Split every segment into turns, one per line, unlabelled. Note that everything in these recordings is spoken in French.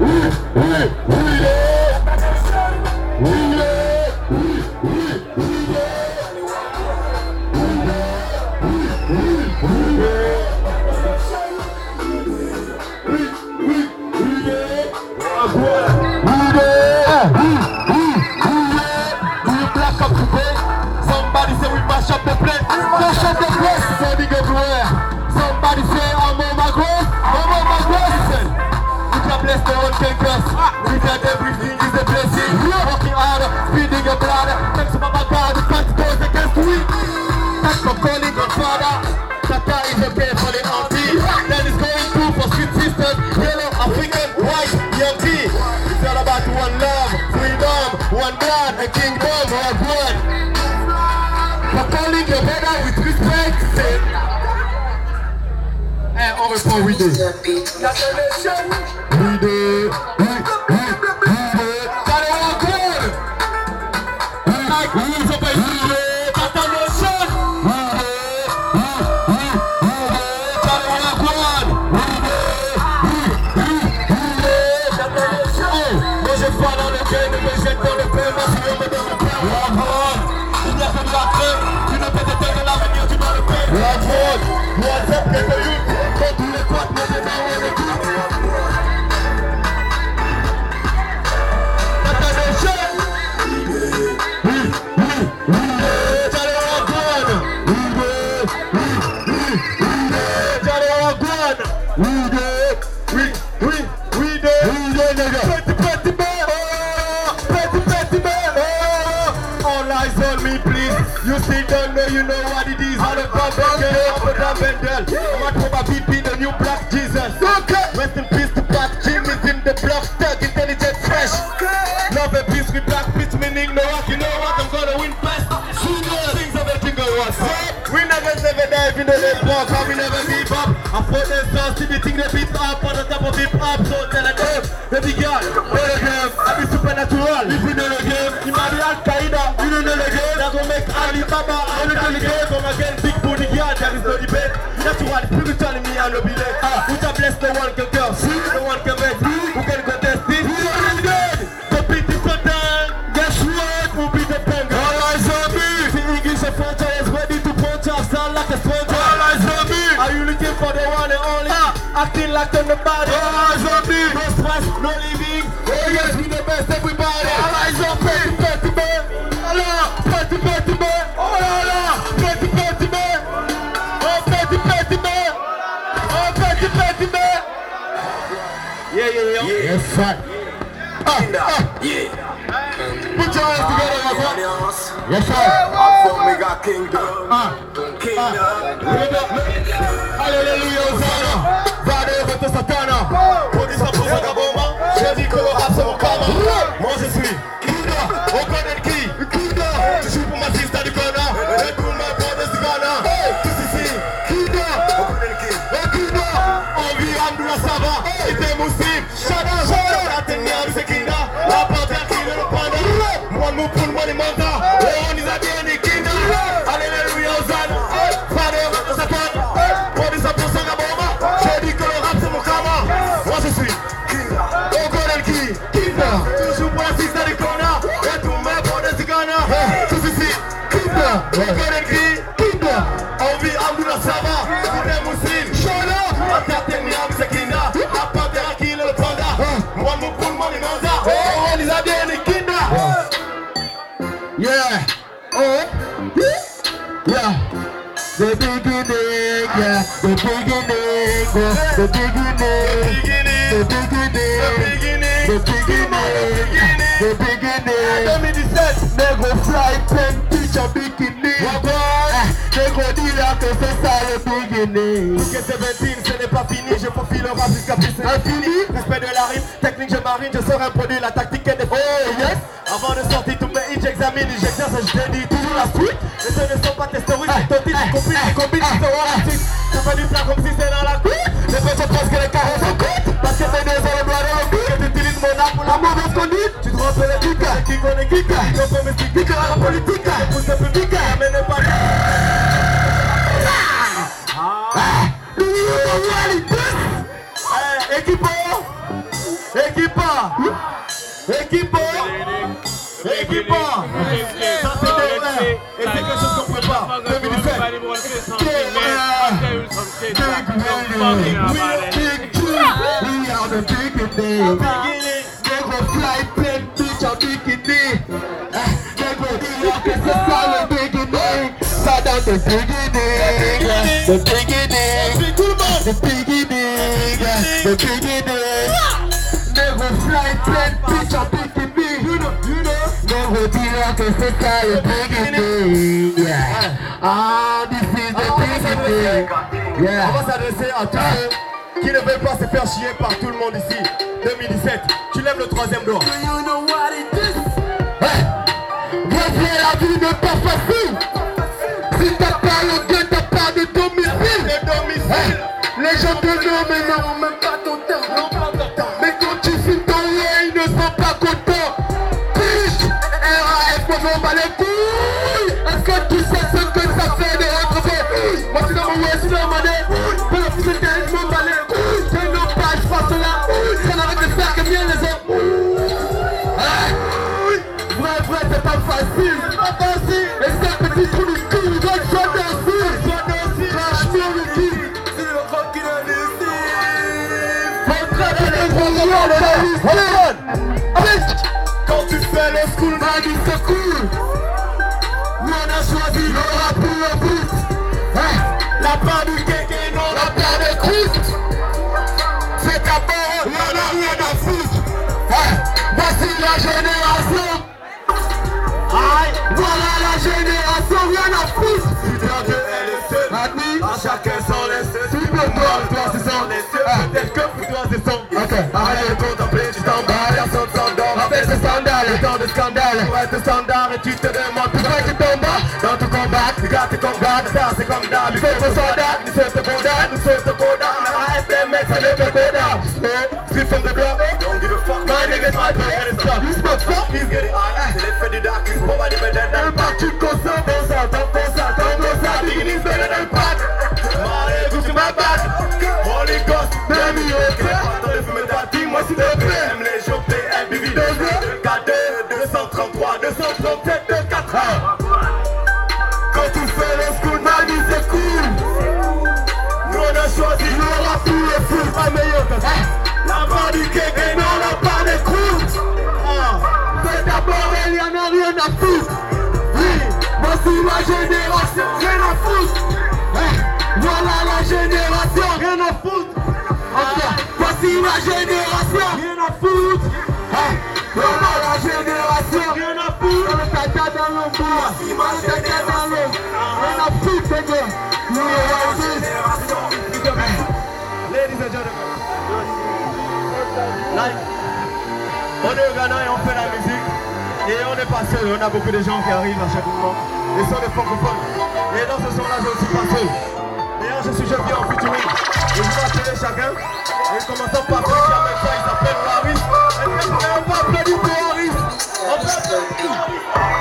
Ooh, ooh, ooh. Thanks for calling God Father. Tata is okay for the auntie. Then it's going through for sweet sisters. Yellow, African, white, young tea. It's all about one love, freedom, one blood, a kingdom, one blood. For calling your brother with respect, say. Eh, on répond oui deux. Oui deux. Oui, oui, and Bendel. I'm at Papa BP, the new black Jesus. Okay. Rest in peace to Black Jim is in the block, thug, intelligent, fresh. Love and peace with black bitch, meaning no rock. You know what? I'm gonna win best. Sooner things of the jingle up. We never never dive in the walk, and we never give up. I thought the stars to the thing that beats up on the top of hip hop. So tell a girl, baby girl, play the game. I be supernatural. If you know the game, you might be Al Qaeda. You don't know the game. That will make Alibaba. I don't know the game. Come again, girl. There is no debate. Natural, spiritual in me, I no be late. Ah, who can bless the one can curse, the one can bet. Who can contest this? Who is dead? The beat is done. Guess what? Who be the banger? All eyes on me. The English and French is ready to punch up. Sound like a stranger. All eyes on me. Are you looking for the one and only? Ah, acting like the. All eyes on me. No stress, no living. Oh yes, we the best everybody. Yeah. Yes, sir. Ah, ah. Put your hands together, my son. Yes, sir.
we got kingdom.
Ah,
Kingdom.
Hallelujah, Hosanna. Vade vote Satana. Produit sa pose à Gaboma. J'ai dit que le rap c'est mon karma. Moi je suis Kida. Yeah, the beginning, the beginning, the beginning, the beginning, the beginning. 2017, négro fly, pen, teacher, bikini. Négro dire que c'est ça le beginning. Ok, 17, ce n'est pas fini, je profile le rap jusqu'à plus c'est infini. Respect de la rime, technique, je marine, je serai un produit, la tactique est des Oh yes! Avant de sortir tous mes hits, j'examine, j'exerce, je dis toujours la suite. Et ce ne sont pas tes stories, ton titre, combine, du plat comme si dans la. Les pensent que les sont. Parce que c'est des blancs tu pour la mauvaise conduite. Tu les la politique? Ne pas. Ah! Know
We are the beginning They go fly plane bitch en bikini They go dire que c'est ça le beginning Ça dans the beginning The beginning The beginning The beginning They go fly plane bitch en bikini You know, you know beginning Yeah Ah, this is the beginning Yeah
On va s'adresser à tous ceux qui ne veulent pas se faire chier par tout le monde ici. 2017, tu lèves le troisième doigt.
Voici la vie n'est pas facile Si t'as pas le Dieu, t'as pas de domicile
Le domicile.
Les gens te nomment mais n'ont même pas Quand tu
fais le school,
c'est cool Nous on a choisi le rap pour le Hein La part du kéké, non la part des croûtes. C'est ta parole, y'en a rien à foutre. Voici la génération. Voilà la génération, rien à foutre.
Putain de LSE.
Admis.
À chacun son laisse.
Tu peux toi, toi c'est ça. Ah.
Peut-être que pour toi c'est son. Arrête de contempler, tu t'emballes, personne s'endort.
Avec ce scandale,
Le temps de scandale, pour être standard et tu te demandes pourquoi tu tombes dans ton combat. Tu gars tu combattes, ça c'est comme d'hab. Nous sommes vos soldats, nous sommes tes condamnes, nous sommes condamnes. Arrête de mettre ça les condamnes. Street from the block, don't give a fuck. My niggas, my play and it's fuck, he's getting la
génération, rien à foutre Hein, Voilà la génération, rien à foutre Dans le caca dans l'ombre, le caca dans l'ombre Rien à foutre, gars. Nous, on va
Ladies and gentlemen, like, on est au Ghana et on fait la musique. Et on n'est pas seul, on a beaucoup de gens qui arrivent à chaque moment. Ils sont des francophones. Et dans ce son-là, je ne suis pas seul. D'ailleurs, je suis jeune en featuring. Et je vais appeler chacun. Et commençons par celui avec ça, il s'appelle Waris. Est-ce que vous pouvez pas applaudir pour Waris On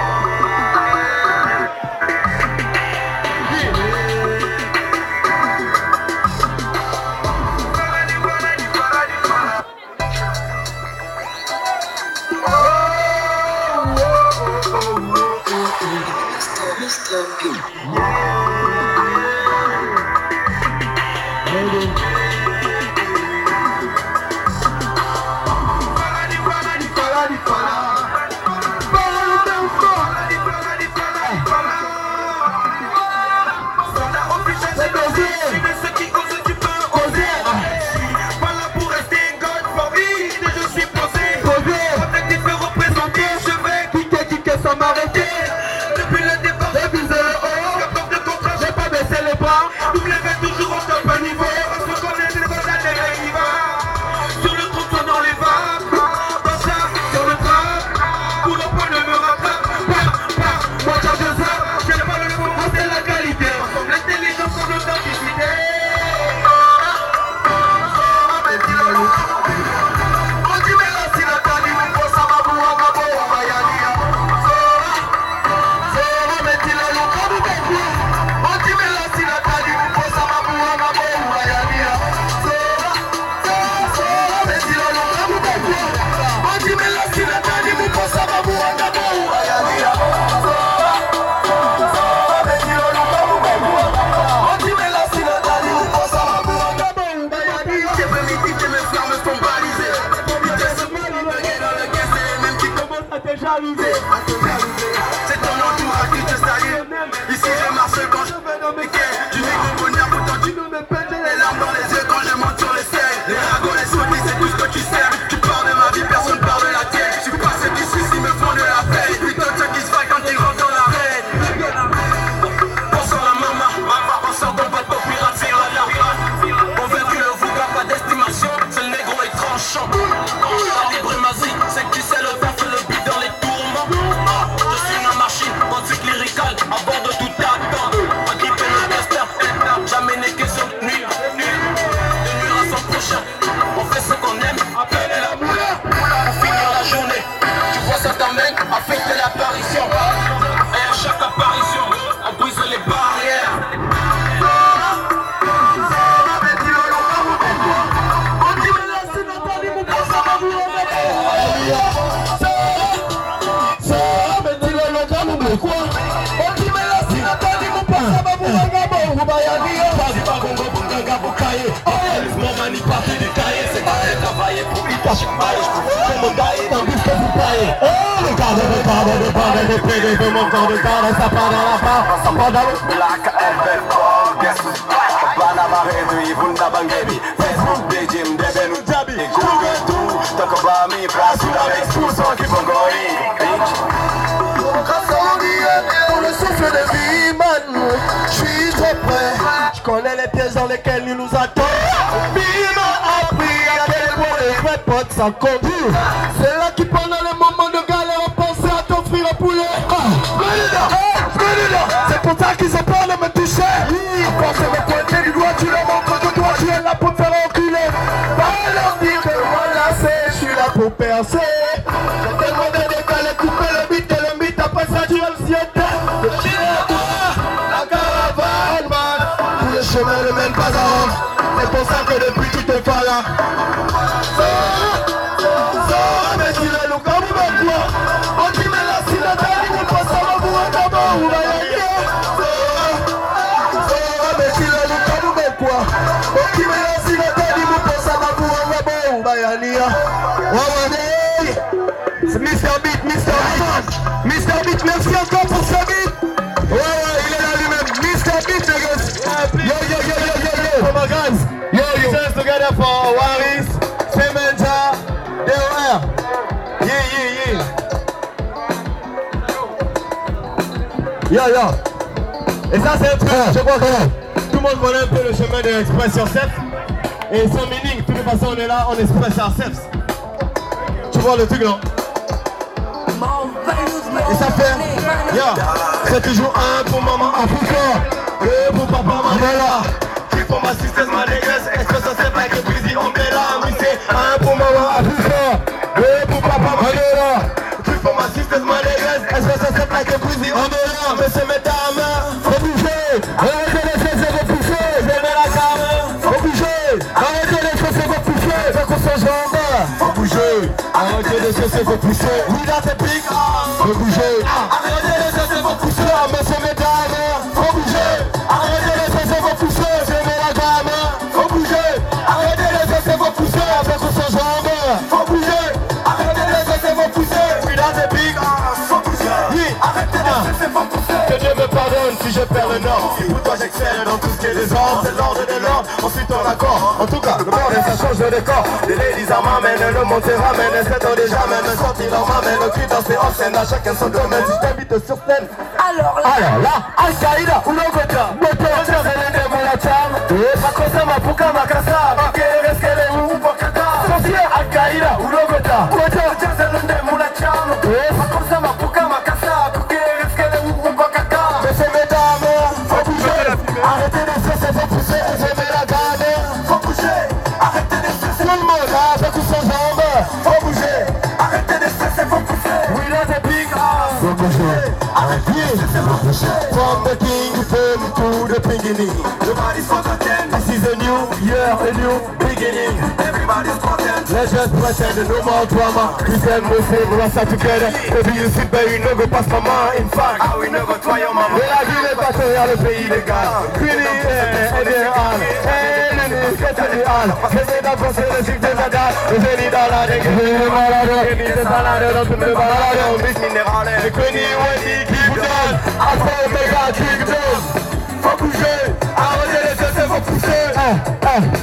Black Elbet Call, guess who's back? Bana Maredu, Ibunda Bangebi, Facebook, Beijing, Debenu Jabi, Google talk about me, going, bitch.
le souffle de vie, man. Je suis trop prêt. Je connais les pièges dans lesquels il nous attend. Ça. C'est là qui pendant les moments de galère ont pensé à t'offrir un poulet. Ah, Florida. C'est pour ça qu'ils ont peur de me toucher. Ils pensent me pointer du doigt, tu leur montres que toi tu es là pour te faire enculer. Pas leur dire que moi là c'est, je suis là pour percer. J'ai tellement de décalé, couper le beat et le beat après ça tu vas le siéter. Le la caravane, man. Tous les chemins ne mènent pas à Rome. C'est pour ça que depuis tu te là. C'est Mr. Beat, Mr. Beat. Mr. Beat, merci encore pour ce beat. Ouais, ouais, il est là lui-même. Mr. Beat, les gars. Yo, yo, yo, yo, yo, yo. For my guys. Yo, yo. Just together for Waris, Sementa. Yeah, yeah, yeah. Yo, yo. Et ça, c'est un truc, je crois que tout le monde connaît un peu le chemin de l'Express sur Ceps. Et sans meaning, de toute façon, on est là, on express sur Ceps. Tu vois le truc, non? Et ça fait, ya, c'est toujours un pour maman Africa, deux pour papa Mandela, three for my sisters, my niggas, express yourself like a busy umbrella. We say un pour maman Africa, deux pour papa Mandela, three for my sisters, my niggas, express yourself like a busy umbrella. Monsieur, mesdames, faut bouger, vos pousser, oui là c'est big, arrêtez pousser, dans tout ce qui est désordre, c'est l'ordre de l'ordre, ensuite on accord, en tout cas, le bordel ça change de décor, les ladies en m'amènent, le monde se ramène, c'est on déjà même sorti leur m'amène, le cri dans ses en scène, à chacun son domaine, si t'invite sur scène,
Alors là,
alors là, Al-Qaïda, Makosa, Mapuka, Makasa, Makere, Skele, just pretend no more drama. We can move it, we are together. Baby, you sit there, you go pass. In fact,
Ah oui, ne toi your mama.
et la ville est pas sur le pays des gars. Queenie le des. Je vais dans la dégue. Je vais malade. Je vais des salades dans. On
Minérale.
Queenie, Wendy. Faut bouger. Arrêtez les faut pousser.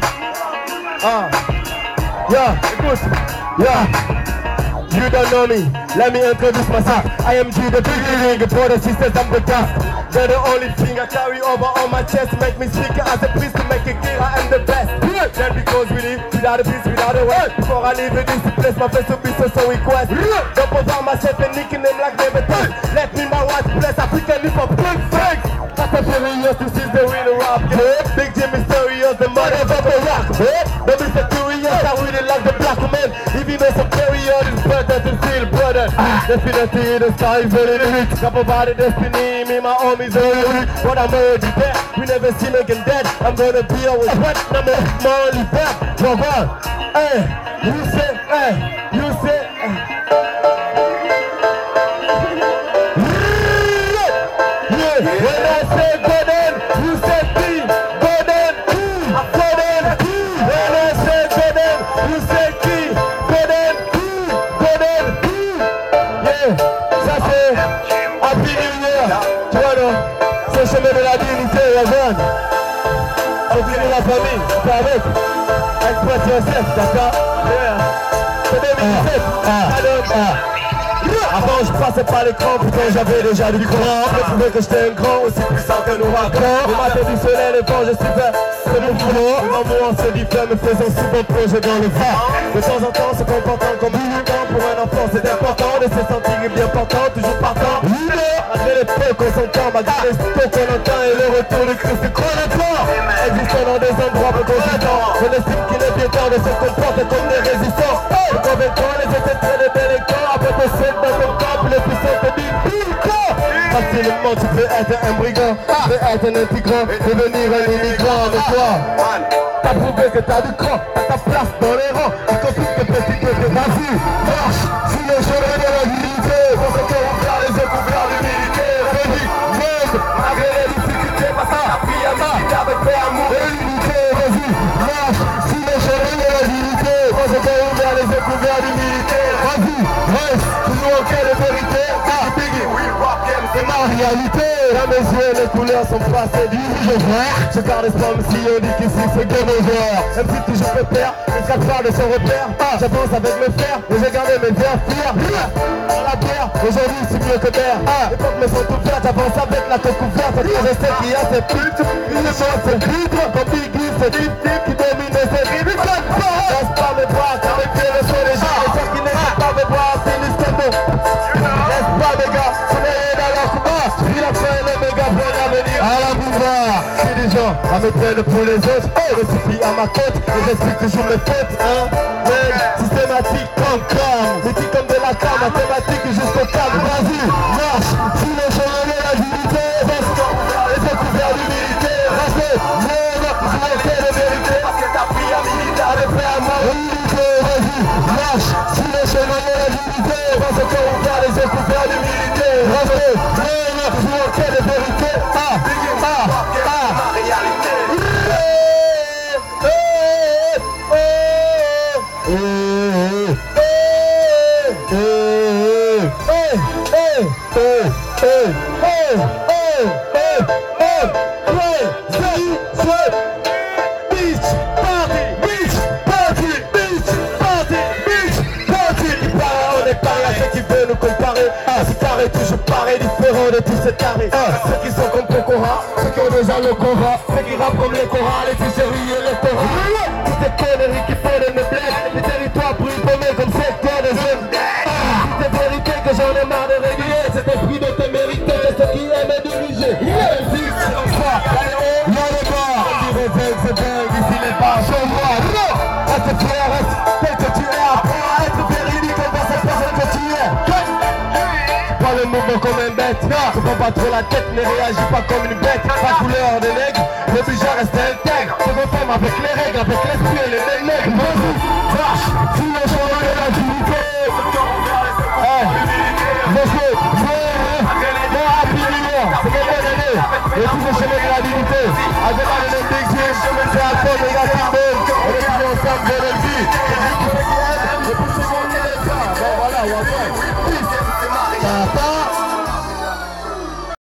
Ah. Yeah, écoute. Yeah. You don't know me. Let me introduce myself. I am G, the big league, brother, sisters, I'm the top. They're the only thing I carry over on my chest. Make me speak as a priest to make it clear I am the best. Then because we live without a peace, without a word. Before I leave this place, my face will be so so request. Jump over myself and nicking them like never done. Let me my white bless African live for big thanks. Fast and furious, this is the real rap. Yeah. Big Jim Mysterious, the motherfucker rock. Yeah. Definitely the sky very limit. About the destiny, me my homies are limit. But I'm already there. We never see again dead. I'm gonna be always wet. I'm only back. Go on. Hey, you say, hey, you say, hey. Yeah, when I say golden, d'accord. C'est 2017. Alors, avant je passais par l'écran, pourtant j'avais déjà du cran Je trouvais que j'étais un grand, aussi puissant que nos raccords Le matin du soleil, le vent, je suis fait, c'est mon boulot. L'amour se diffère, me faisant souvent plonger dans le vent. De temps en temps, se comportant comme un temps Pour un enfant, c'est important de se sentir bien portant Toujours partant, malgré les peu qu'on s'entend Malgré les taux qu'on entend et le retour de Christ chronophore Existant dans des endroits peu conséquents Je l'estime qu'il est bien temps de se comporter comme des résistants. Le convaincant, les étaient très des délinquants Après possède dans ton camp, les puissants te disent Pico Facilement tu peux être un brigand, tu peux être un immigrant, devenir un immigrant Mais toi, t'as prouvé que t'as du cran, t'as ta place dans les rangs. Tu compliques que petit peu tes vas-y, marche reste, toujours en quai de vérité c'est. Ma réalité. À mes yeux, les couleurs sont passées du rouge Je garde espoir, même si on dit qu'ici c'est game over Même si toujours pépère, les quatre phares de son repère. Ah, J'avance avec mes frères, et j'ai gardé mes verres fiers. Dans la bière, aujourd'hui c'est mieux que d'air ah, Les portes me sont ouvertes, j'avance avec la tête couverte. Je sais qu'il y a ces putes, une chose c'est libre Comme Biggie, c'est Deep qui domine ces rimes Laisse pas mes bras, car les pieds le sont déjà des gens à me pour les autres Oh, le suffit à ma côte, et j'explique toujours mes fautes Hein, mec, systématique comme comme Mythique comme de la cam, mathématique jusqu'au câble Vas-y, marche, sur le chemin toujours pareil, différent de tous ces carrés. Ah, ceux qui sont comme Pokora, ceux qui ont déjà le Cora, ceux qui rappent comme les Cora, les ficheries et les Cora. Comme un bête, te prends pas trop la tête, ne réagis pas comme une bête. Pas couleur de nègre, le bijou reste intègre. Se avec les règles, avec l'esprit et les nègres. Vas-y, marche, l'équipe des de la dignité, avec l'Olympique, je me fais à fond de la carbone, on est ensemble de.